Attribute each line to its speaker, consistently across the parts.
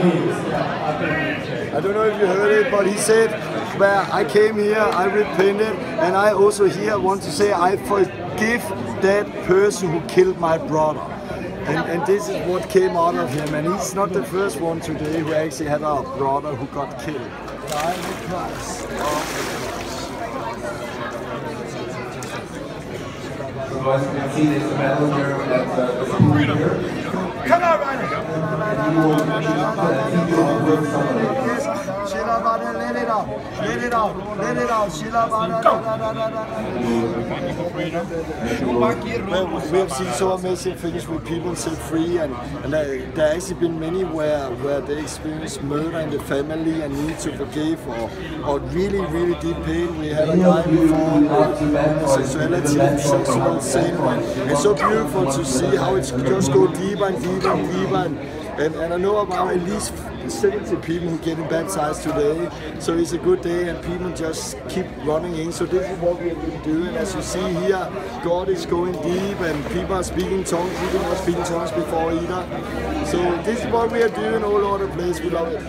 Speaker 1: I don't know if you heard it, but he said, where I came here, I repented, and I also here want to say I forgive that person who killed my brother. And, and this is what came out of him, and he's not the first one today who actually had a brother who got killed.
Speaker 2: So as you can see, there's a medal here at uh, the, the here.
Speaker 1: Come on, Ryan! It out, let it out, let it out. We have seen so amazing things with people set free, and, and there, there actually been many where where they experience murder in the family and need to forgive or, or really really deep pain. We had a guy before homosexuality and sexual sin, it's so beautiful to see how it's just go deeper and deeper and deeper. And, and, and I know about at least 70 people who getting baptized today. So it's a good day and people just keep running in. So this is what we have been doing. As you see here, God is going deep and people are speaking tongues. We did not speak tongues before either. So this is what we are doing oh all over the place. We love it.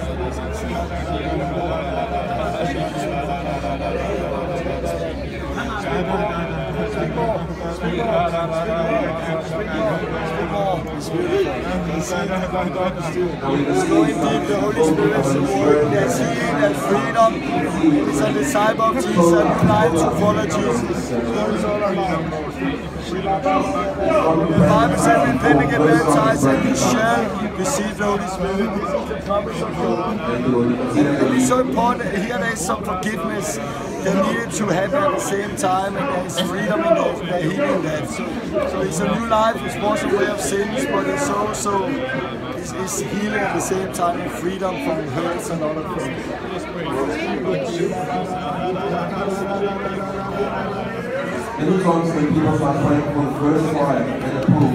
Speaker 1: Baba. It's going deep, the Holy Spirit is working, there's healing, there's freedom. It's a disciple of Jesus, a new life to follow Jesus. The Bible says repent and get baptized and you shall receive the Holy Spirit. This is the promise of God. And it's so important, here there is some forgiveness that needed to happen at the same time and there is freedom in that, the healing that. So, so it's a new life, it's washed away of sins, but it's also it's, it's healing at the same time and freedom from hurts and other things.
Speaker 2: Many times when people start praying for the first time in the pool,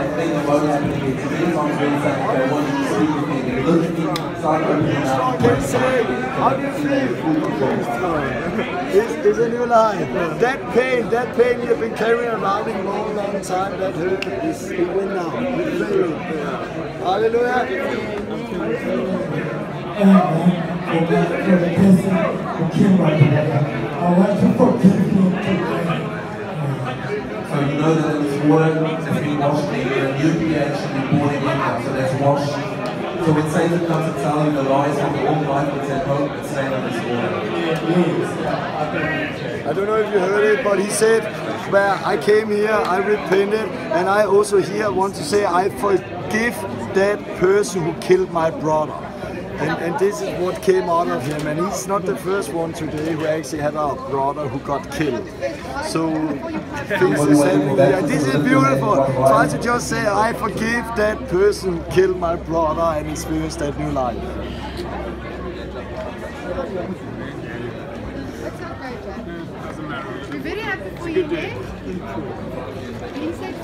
Speaker 2: and things won't happen again. So many times when it's they want to speak with me, they look at me, start opening up.
Speaker 1: How do you feel? It's, it's a new life. That pain, that pain you've been carrying around in a long, long time, that hurt is went now. Hallelujah.
Speaker 3: the, the. I want to forgive him today.
Speaker 2: So you know that in this water has been washed clean, and should be born again now, so that's washed. So when Satan comes to tell you the lies of the old life, it's at hope, it's in this water.
Speaker 1: I don't know if you heard it, but he said, where I came here, I repented, and I also here want to say I forgive that person who killed my brother. And, and this is what came out of him, and he's not the first one today who actually had a brother who got killed. So things is happening. This is beautiful. Try to just say, I forgive that person who killed my brother and experienced that new life.
Speaker 4: We're very happy for you, okay? He said